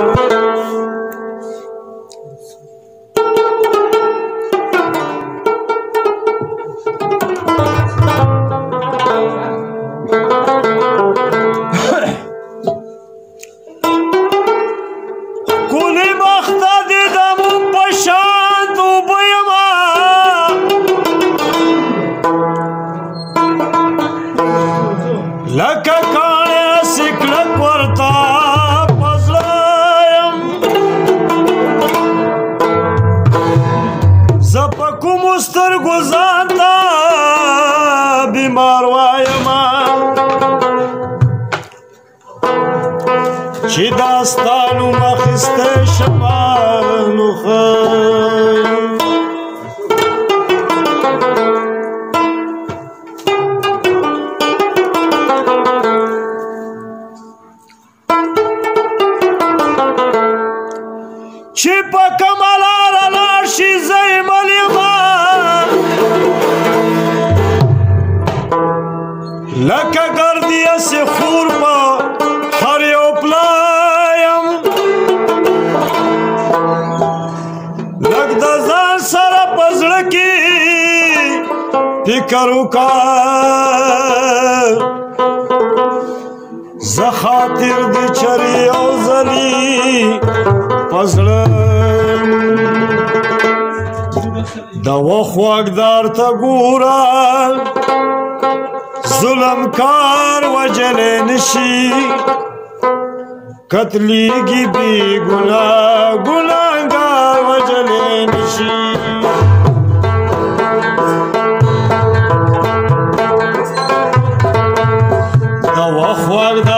Thank you. چې داستانو مخسته شمار نو خان کرو کار ز خاطر د چری او زلی پزړ دا وخواګدار ته ګورا ظلم کار وجل نشي قتلیږي بی ګنا ګناګار وجل نشي 我活的。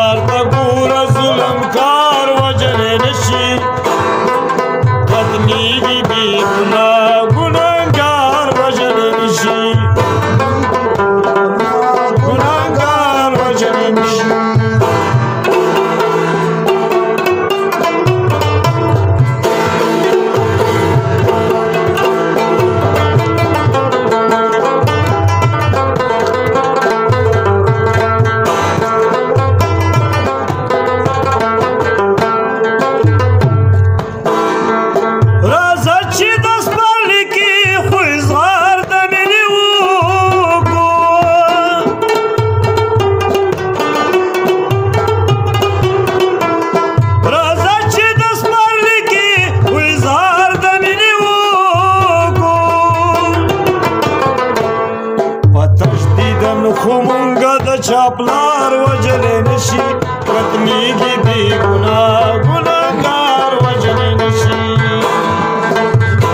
چا پلار وجلې نشي قتلېږي بې ګناه ګناهګار وجلې نشي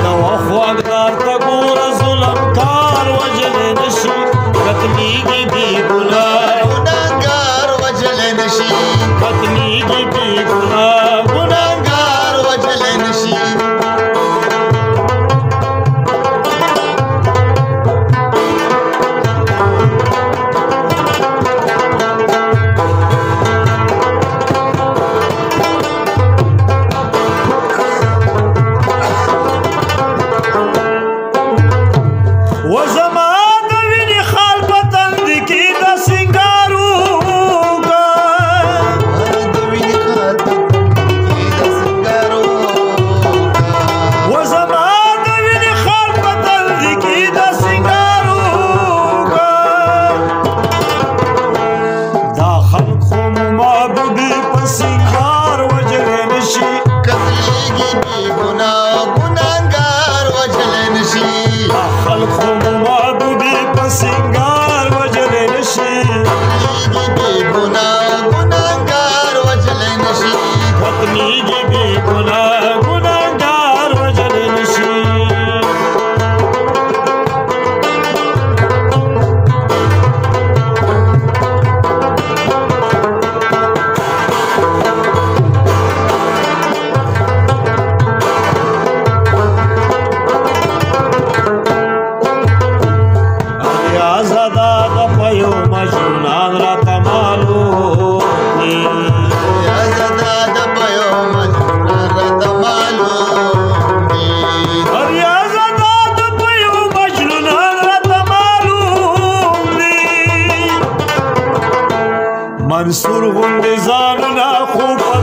نوه خواګدار ته ګوره ظلمکار وجلې نشي قتلېږي بې ګناه भी गुना منصور غوندې ځانونه